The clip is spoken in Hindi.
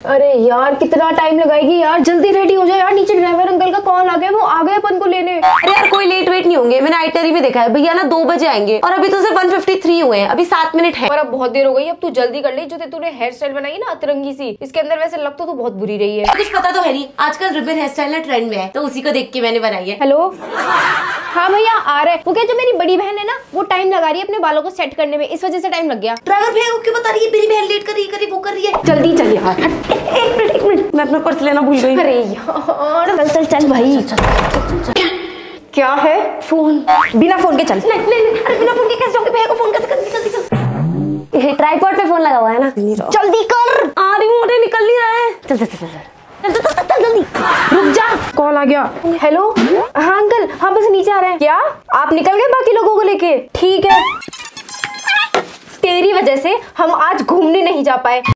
अरे यार कितना टाइम लगाएगी यार? जल्दी रेडी हो जाए यार नीचे ड्राइवर अंकल का कॉल आ गया वो आ गए अपन को लेने। अरे यार कोई लेट वेट नहीं होंगे मैंने आइटरी में देखा है। भैया ना दो बजे आएँगे और अभी तो सिर्फ़ 153 हुए हैं अभी सात मिनट है। और अब बहुत देर हो गई अब तू जल्दी कर ले जो ते तूने हेयर स्टाइल बनाई ना अतरंगी सी इसके अंदर वैसे लग तो तू बहुत बुरी रही है। कुछ पता तो है नहीं आजकल रिबन हेयर स्टाइल ना ट्रेंड में है तो उसी को देख के मैंने बनाई है। हेलो हाँ भैया आ रहे हैं। वो क्या जो मेरी बड़ी बहन है ना वो टाइम लगा रही है अपने बालों को सेट करने में इस वजह से टाइम लग गया। ड्राइवर भैया क्यों बता रही है? मेरी बहन लेट जल्दी चल यार एक मिनट एक मिनट। मैं अपना पर्स लेना भूल गई। अरे यार चल चल चल भाई। चल, क्या है? फ़ोन। बिना फ़ोन के चल। नहीं नहीं अरे बिना फ़ोन के कैसे जाओगे भैया को फ़ोन कैसे करनी जल्दी चल ट्राइपॉड पे फ़ोन लगा हुआ है ना? जल्दी कर। आ रही हूँ अरे निकल नहीं रहा है। चल चल चल चल। जल्दी। रुक जा। कॉल आ गया। हेलो हाँ अंकल। हाँ बस नीचे आ रहे हैं। क्या? आप निकल गए बाकी लोगों को लेके? ठीक है। तेरी वजह से हम आज घूमने नहीं जा पाए।